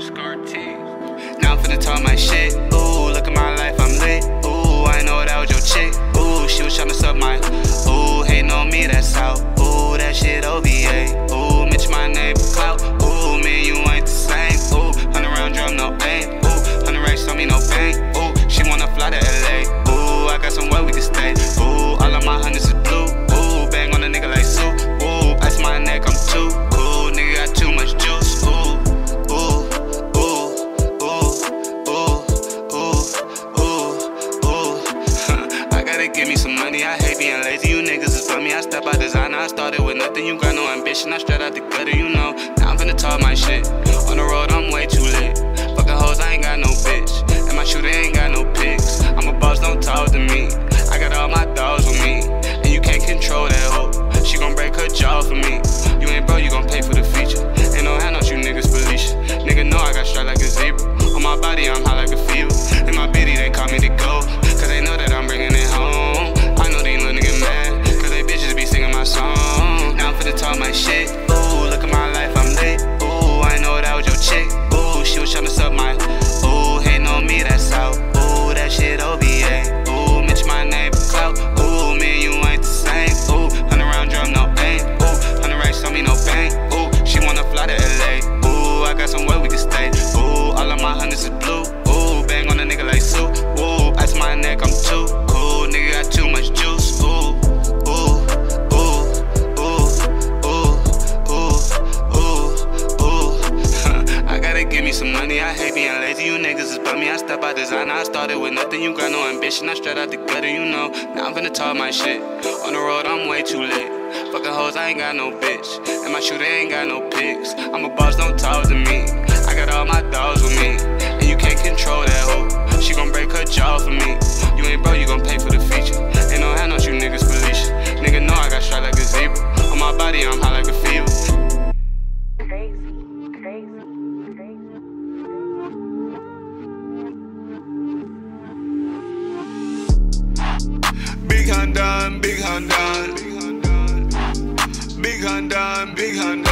Scar T. Now I'm finna talk my shit. give me some money. I hate being lazy, you niggas is for me. I step by design, I started with nothing. You got no ambition, I straight out the gutter, you know. Now I'm finna talk my shit. On the road. shit. crazy, you niggas is but me. I step by design, I started with nothing. You got no ambition, I straight out the gutter, you know. Now I'm finna talk my shit. On the road, I'm way too lit. Fuckin' hoes, I ain't got no bitch. And my shooter ain't got no pics. I'm a boss, don't talk to me. I got all my dogs with me. hand on, big hand on, big hand on, big hand on, big hand on.